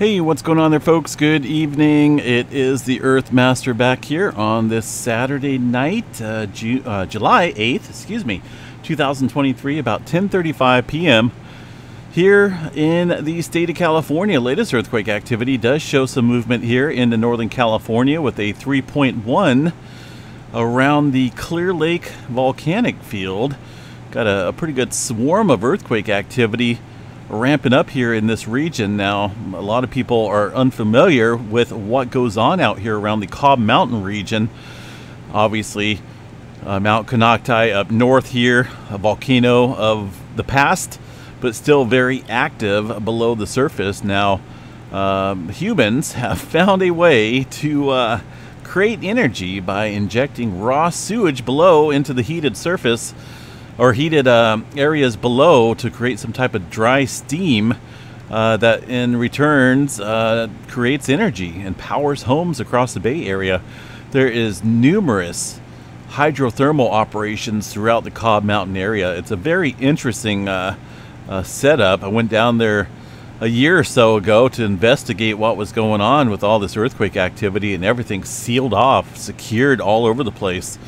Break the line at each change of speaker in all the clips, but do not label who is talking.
Hey, what's going on there, folks? Good evening. It is the Earth Master back here on this Saturday night, uh, Ju uh, July 8th, excuse me, 2023, about 10:35 p.m. Here in the state of California, latest earthquake activity does show some movement here into Northern California with a 3.1 around the Clear Lake volcanic field. Got a, a pretty good swarm of earthquake activity ramping up here in this region now. A lot of people are unfamiliar with what goes on out here around the Cobb Mountain region. Obviously, uh, Mount Konocti up north here, a volcano of the past, but still very active below the surface. Now, um, humans have found a way to uh, create energy by injecting raw sewage below into the heated surface or heated uh, areas below to create some type of dry steam uh, that in returns uh, creates energy and powers homes across the Bay Area. There is numerous hydrothermal operations throughout the Cobb Mountain area. It's a very interesting uh, uh, setup. I went down there a year or so ago to investigate what was going on with all this earthquake activity and everything sealed off, secured all over the place.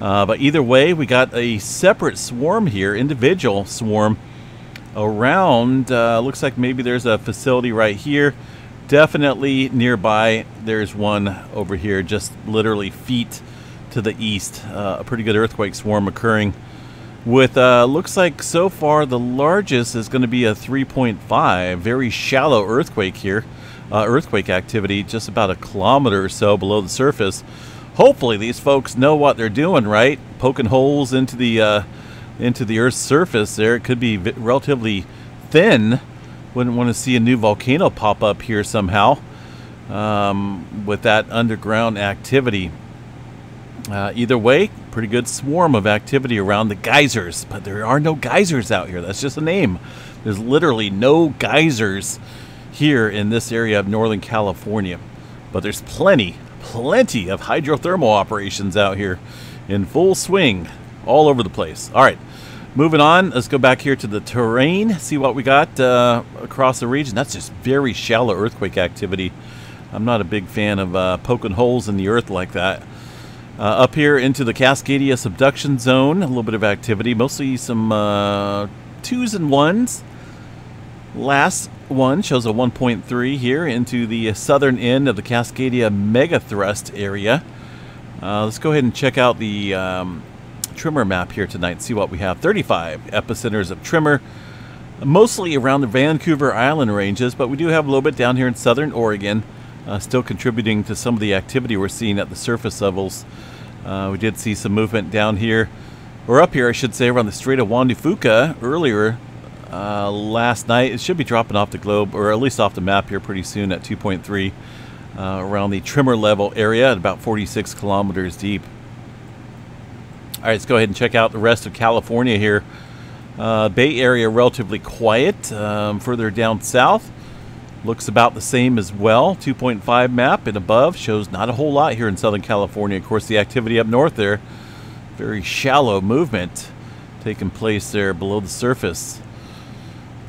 Uh, but either way, we got a separate swarm here, individual swarm around. Uh, looks like maybe there's a facility right here. Definitely nearby, there's one over here, just literally feet to the east. Uh, a pretty good earthquake swarm occurring. With uh, looks like so far the largest is going to be a 3.5, very shallow earthquake here. Uh, earthquake activity just about a kilometer or so below the surface hopefully these folks know what they're doing, right? Poking holes into the uh, into the Earth's surface. There, it could be relatively thin. Wouldn't want to see a new volcano pop up here somehow um, with that underground activity. Uh, either way, pretty good swarm of activity around the geysers, but there are no geysers out here. That's just a name. There's literally no geysers here in this area of Northern California, but there's plenty plenty of hydrothermal operations out here in full swing all over the place. All right, moving on. Let's go back here to the terrain, see what we got uh, across the region. That's just very shallow earthquake activity. I'm not a big fan of uh, poking holes in the earth like that. Uh, up here into the Cascadia subduction zone, a little bit of activity, mostly some uh, twos and ones. Last one shows a 1.3 here into the southern end of the Cascadia megathrust area. Uh, let's go ahead and check out the um, tremor map here tonight and see what we have. 35 epicenters of tremor, mostly around the Vancouver Island ranges, but we do have a little bit down here in southern Oregon, uh, still contributing to some of the activity we're seeing at the surface levels. Uh, we did see some movement down here, or up here, I should say, around the Strait of Juan de Fuca earlier uh, last night. It should be dropping off the globe, or at least off the map here pretty soon at 2.3 uh, around the tremor level area at about 46 kilometers deep. All right, let's go ahead and check out the rest of California here. Uh, Bay Area relatively quiet. Um, further down south, looks about the same as well. 2.5 map and above shows not a whole lot here in Southern California. Of course, the activity up north there, very shallow movement taking place there below the surface.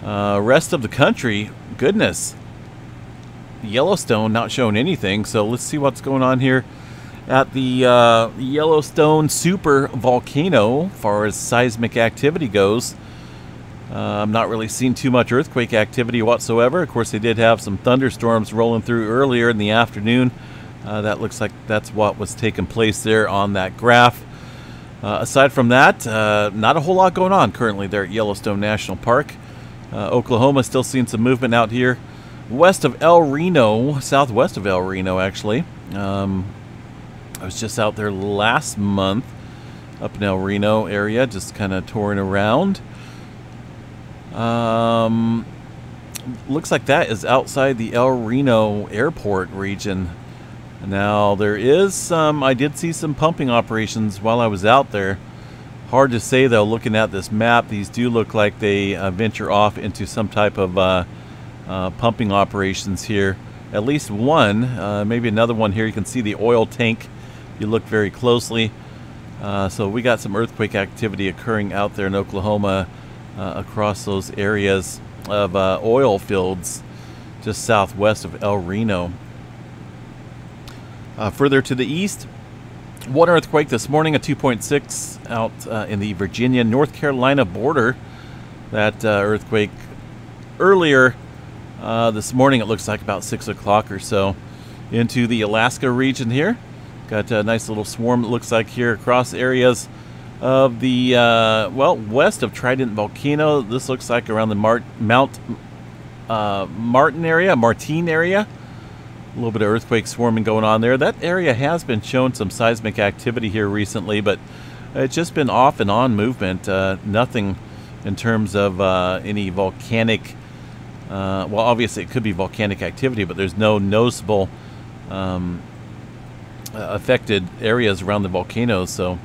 Uh, rest of the country, goodness. Yellowstone not showing anything, so let's see what's going on here at the uh, Yellowstone super volcano far as seismic activity goes. Uh, I'm not really seeing too much earthquake activity whatsoever. Of course, they did have some thunderstorms rolling through earlier in the afternoon. Uh, that looks like that's what was taking place there on that graph. Uh, aside from that, uh, not a whole lot going on currently there at Yellowstone National Park. Uh, Oklahoma still seeing some movement out here west of El Reno, southwest of El Reno, actually. Um, I was just out there last month up in El Reno area, just kind of touring around. Um, looks like that is outside the El Reno airport region. Now, there is some, I did see some pumping operations while I was out there. Hard to say though, looking at this map, these do look like they uh, venture off into some type of uh, uh, pumping operations here. At least one, uh, maybe another one here. You can see the oil tank. If you look very closely. Uh, so we got some earthquake activity occurring out there in Oklahoma uh, across those areas of oil fields. just southwest of El Reno. Further to the east, one earthquake this morning, a 2.6 out uh, in the Virginia North Carolina border. That uh, earthquake earlier uh, this morning, it looks like about 6 o'clock or so, into the Alaska region here. Got a nice little swarm, it looks like, here across areas of the, uh, well, west of Trident Volcano. This looks like around the Mart Mount uh, Martin area, Martine area. A little bit of earthquake swarming going on there. That area has been shown some seismic activity here recently, but it's just been off and on movement. Uh, nothing in terms of uh, any volcanic. Uh, well, obviously it could be volcanic activity, but there's no noticeable um, uh, affected areas around the volcanoes. So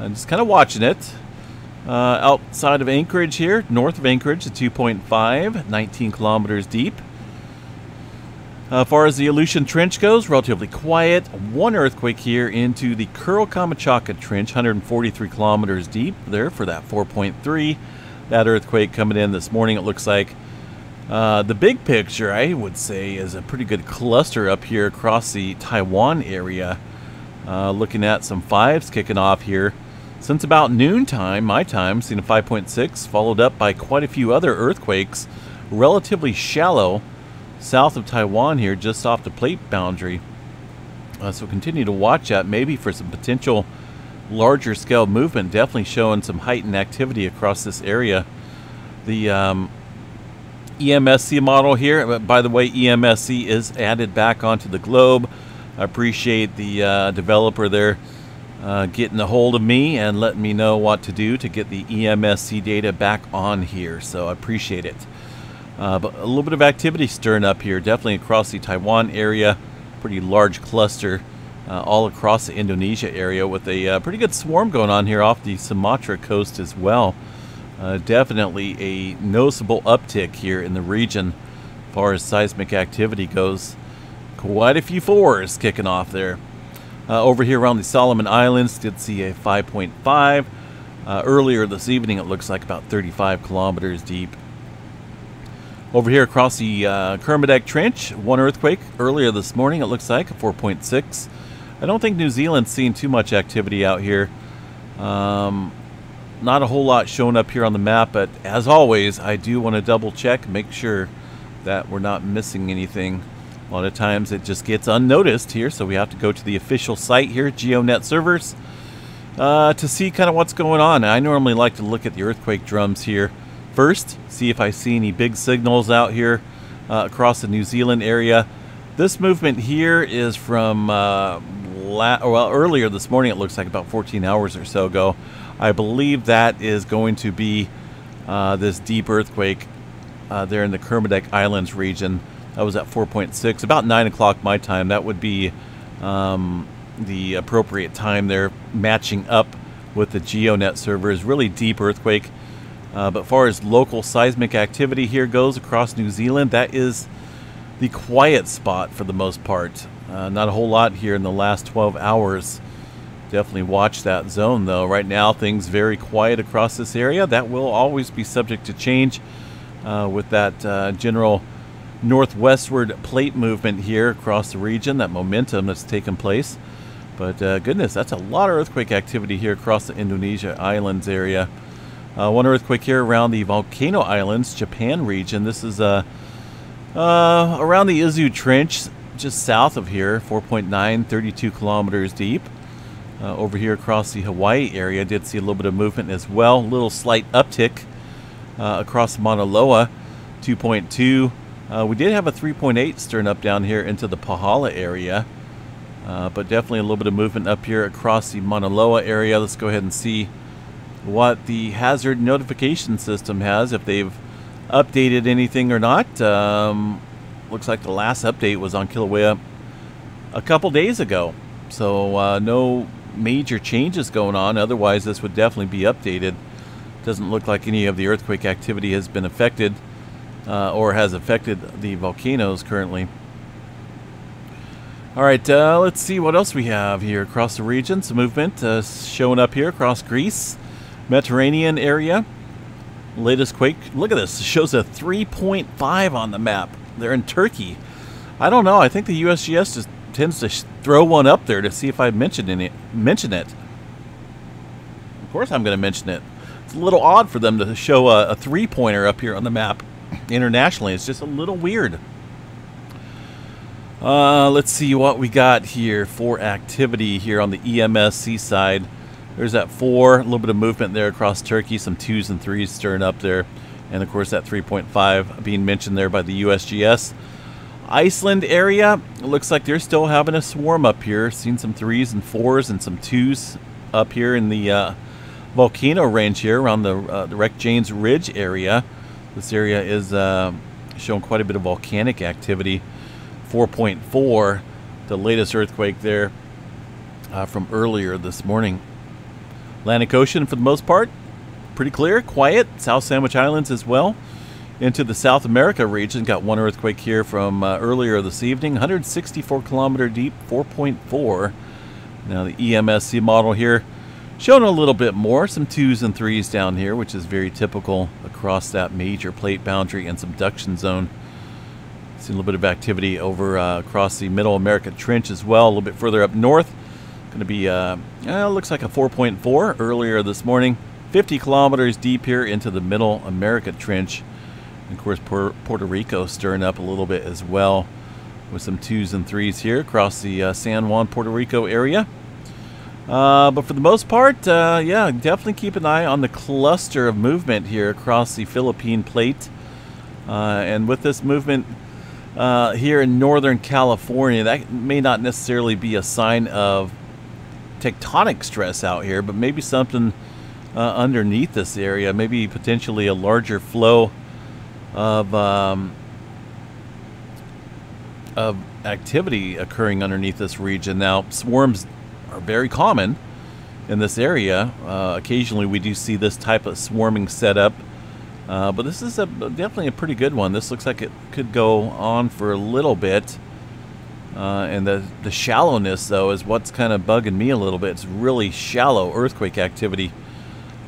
I'm just kind of watching it. Uh, outside of Anchorage here, north of Anchorage, a 2.5, 19 kilometers deep. Uh, as far as the Aleutian Trench goes, relatively quiet. One earthquake here into the Kuril Kamchatka Trench, 143 kilometers deep there for that 4.3. That earthquake coming in this morning, it looks like. Uh, the big picture, I would say, is a pretty good cluster up here across the Taiwan area. Uh, looking at some fives kicking off here. Since about noontime, my time, seen a 5.6, followed up by quite a few other earthquakes, relatively shallow, south of Taiwan here, just off the plate boundary. Uh, so continue to watch that, maybe for some potential larger scale movement, definitely showing some heightened activity across this area. The um, EMSC model here, uh, by the way, EMSC is added back onto the globe. I appreciate the uh, developer there uh, getting a hold of me and letting me know what to do to get the EMSC data back on here. So I appreciate it. Uh, but a little bit of activity stirring up here, definitely across the Taiwan area. Pretty large cluster uh, all across the Indonesia area with a uh, pretty good swarm going on here off the Sumatra coast as well. Uh, definitely a noticeable uptick here in the region as far as seismic activity goes. Quite a few fours kicking off there. Uh, over here around the Solomon Islands, did see a 5.5. Uh, earlier this evening, it looks like about 35 kilometers deep. Over here across the uh, Kermadec Trench, one earthquake earlier this morning, it looks like, a 4.6. I don't think New Zealand's seen too much activity out here. Um, not a whole lot showing up here on the map, but as always, I do want to double check, make sure that we're not missing anything. A lot of times it just gets unnoticed here, so we have to go to the official site here, GeoNet servers, uh, to see kind of what's going on. I normally like to look at the earthquake drums here first, see if I see any big signals out here uh, across the New Zealand area. This movement here is from uh, well earlier this morning. It looks like about 14 hours or so ago. I believe that is going to be uh, this deep earthquake uh, there in the Kermadec Islands region. That was at 4.6, about 9 o'clock my time. That would be um, the appropriate time there, matching up with the GeoNet servers. Really deep earthquake. Uh, but far as local seismic activity here goes across New Zealand, that is the quiet spot for the most part. Uh, not a whole lot here in the last 12 hours. Definitely watch that zone though. Right now, things very quiet across this area. That will always be subject to change uh, with that uh, general northwestward plate movement here across the region, that momentum that's taken place. But uh, goodness, that's a lot of earthquake activity here across the Indonesia Islands area. Uh, one earthquake here around the Volcano Islands, Japan region. This is uh, uh, around the Izu Trench, just south of here, 4.9, 32 kilometers deep. Uh, over here across the Hawaii area, did see a little bit of movement as well. A little slight uptick uh, across Mauna Loa, 2.2. Uh, we did have a 3.8 stirring up down here into the Pahala area, uh, but definitely a little bit of movement up here across the Mauna Loa area. Let's go ahead and see what the hazard notification system has, if they've updated anything or not. Um, looks like the last update was on Kilauea a couple days ago, so uh, no major changes going on. Otherwise, this would definitely be updated. Doesn't look like any of the earthquake activity has been affected uh, or has affected the volcanoes currently. All right, uh, let's see what else we have here across the region. Some movement uh, showing up here across Greece. Mediterranean area. Latest quake. Look at this. It shows a 3.5 on the map. They're in Turkey. I don't know. I think the USGS just tends to throw one up there to see if I mention it. Mention it. Of course, I'm going to mention it. It's a little odd for them to show a, a three pointer up here on the map internationally. It's just a little weird. Uh, let's see what we got here for activity here on the EMSC side. There's that four, a little bit of movement there across Turkey, some twos and threes stirring up there. And of course, that 3.5 being mentioned there by the USGS. Iceland area, it looks like they're still having a swarm up here. Seen some threes and fours and some twos up here in the uh, volcano range here around the, uh, the Reykjanes Ridge area. This area is uh, showing quite a bit of volcanic activity. 4.4, the latest earthquake there uh, from earlier this morning. Atlantic Ocean, for the most part, pretty clear, quiet. South Sandwich Islands as well. Into the South America region, got one earthquake here from uh, earlier this evening, 164 kilometer deep, 4.4. Now the EMSC model here showing a little bit more, some twos and threes down here, which is very typical across that major plate boundary and subduction zone. See a little bit of activity over uh, across the Middle America Trench as well, a little bit further up north. Going to be, uh, looks like a 4.4 earlier this morning. 50 kilometers deep here into the Middle America Trench. And of course, Puerto Rico stirring up a little bit as well with some twos and threes here across the uh, San Juan, Puerto Rico area. Uh, but for the most part, uh, yeah, definitely keep an eye on the cluster of movement here across the Philippine plate. Uh, and with this movement uh, here in Northern California, that may not necessarily be a sign of tectonic stress out here, but maybe something uh, underneath this area, maybe potentially a larger flow of um, of activity occurring underneath this region. Now, swarms are very common in this area. Uh, occasionally, we do see this type of swarming setup, uh, but this is a, definitely a pretty good one. This looks like it could go on for a little bit. Uh, and the, the shallowness, though, is what's kind of bugging me a little bit. It's really shallow earthquake activity.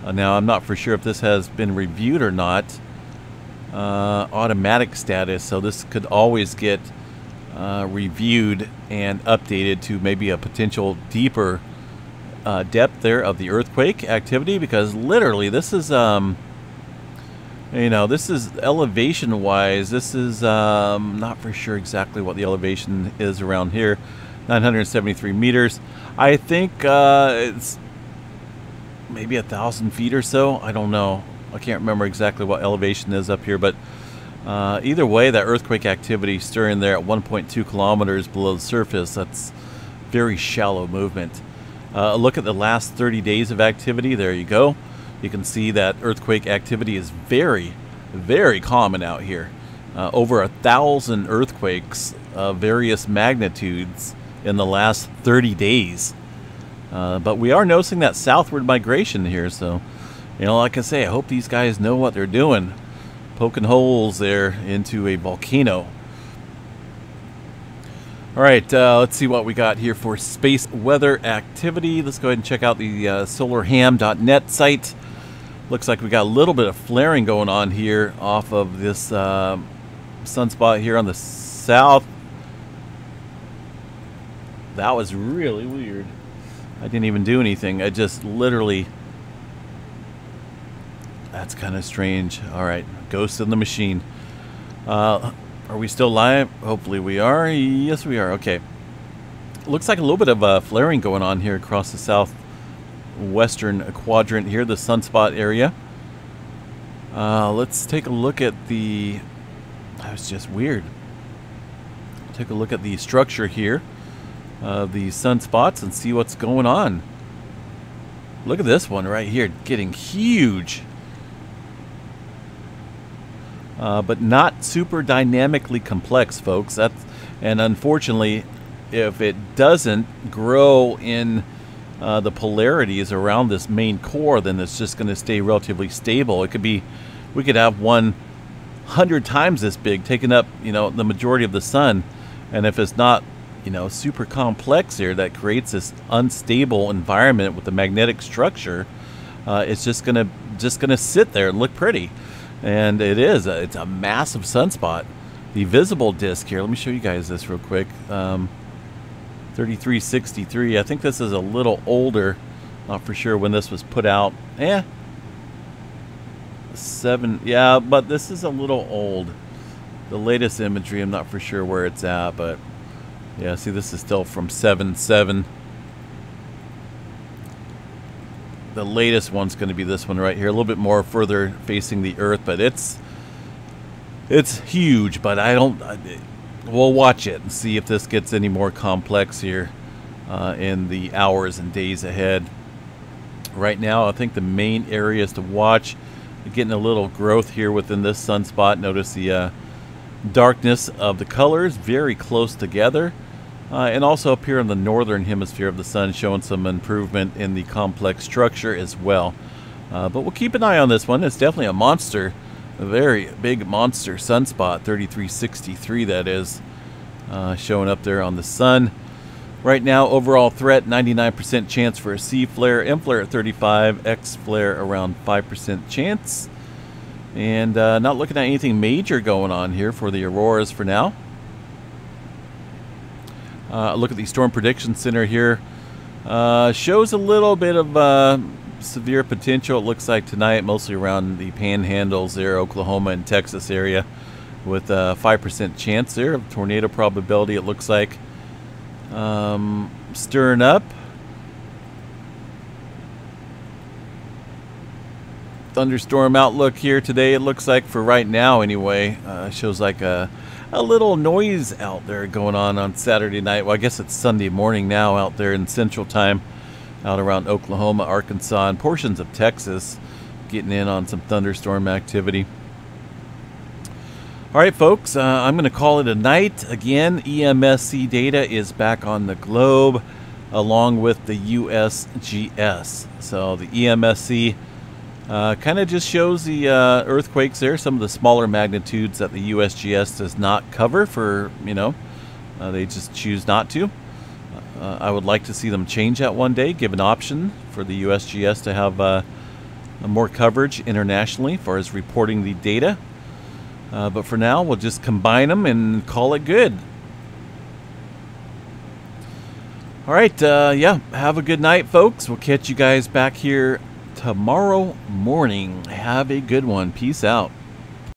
Uh, now, I'm not for sure if this has been reviewed or not. Uh, automatic status, so this could always get uh, reviewed and updated to maybe a potential deeper uh, depth there of the earthquake activity because literally this is um, you know, this is elevation wise, this is um, not for sure exactly what the elevation is around here 973 meters. I think uh, it's maybe a thousand feet or so. I don't know. I can't remember exactly what elevation is up here, but uh, either way, that earthquake activity stirring there at 1.2 kilometers below the surface, that's very shallow movement. Uh, look at the last 30 days of activity. There you go you can see that earthquake activity is very, very common out here. Uh, over a thousand earthquakes of various magnitudes in the last 30 days. Uh, but we are noticing that southward migration here, so, you know, like I say, I hope these guys know what they're doing. Poking holes there into a volcano. All right, uh, let's see what we got here for space weather activity. Let's go ahead and check out the uh, solarham.net site. Looks like we got a little bit of flaring going on here off of this uh, sunspot here on the south. That was really weird. I didn't even do anything. I just literally... That's kind of strange. All right, ghost in the machine. Uh, are we still live? Hopefully we are. Yes, we are. Okay. Looks like a little bit of uh, flaring going on here across the south western quadrant here, the sunspot area. Uh, let's take a look at the... That was just weird. Take a look at the structure here of the sunspots and see what's going on. Look at this one right here, getting huge. Uh, but not super dynamically complex, folks. That's, and unfortunately, if it doesn't grow in uh, the polarities around this main core, then it's just going to stay relatively stable. It could be, we could have one hundred times this big, taking up you know the majority of the sun, and if it's not you know super complex here, that creates this unstable environment with the magnetic structure. Uh, it's just gonna just gonna sit there and look pretty, and it is. A, it's a massive sunspot. the visible disc here. Let me show you guys this real quick. Um, 3363. I think this is a little older. Not for sure when this was put out. Eh. Seven. Yeah, but this is a little old. The latest imagery, I'm not for sure where it's at, but yeah, see, this is still from 7 7. The latest one's going to be this one right here, a little bit more further facing the Earth, but it's it's huge. But I don't. We'll watch it and see if this gets any more complex here uh, in the hours and days ahead. Right now, I think the main areas to watch, getting a little growth here within this sunspot. Notice the uh, darkness of the colors very close together. Uh, and also up here in the northern hemisphere of the sun showing some improvement in the complex structure as well. Uh, but we'll keep an eye on this one. It's definitely a monster, a very big monster sunspot, 3363 that is, uh, showing up there on the sun. Right now, overall threat 99% chance for a C flare, M flare at 35, X flare around 5% chance. And uh, not looking at anything major going on here for the auroras for now. Uh, look at the Storm Prediction Center here. Uh, shows a little bit of uh, severe potential, it looks like tonight, mostly around the panhandles there, Oklahoma and Texas area, with a 5% chance there of tornado probability, it looks like. Um, stirring up. Thunderstorm outlook here today, it looks like for right now anyway. Uh, shows like a a little noise out there going on on Saturday night. Well, I guess it's Sunday morning now out there in Central Time, out around Oklahoma, Arkansas, and portions of Texas, getting in on some thunderstorm activity. All right, folks, uh, I'm going to call it a night. Again, EMSC data is back on the globe along with the USGS. So the EMSC uh, kind of just shows the uh, earthquakes there, some of the smaller magnitudes that the USGS does not cover for, you know, uh, they just choose not to. Uh, I would like to see them change that one day, give an option for the USGS to have uh, more coverage internationally as far as reporting the data. Uh, but for now, we'll just combine them and call it good. All right, yeah, have a good night, folks. We'll catch you guys back here tomorrow morning. Have a good one. Peace out.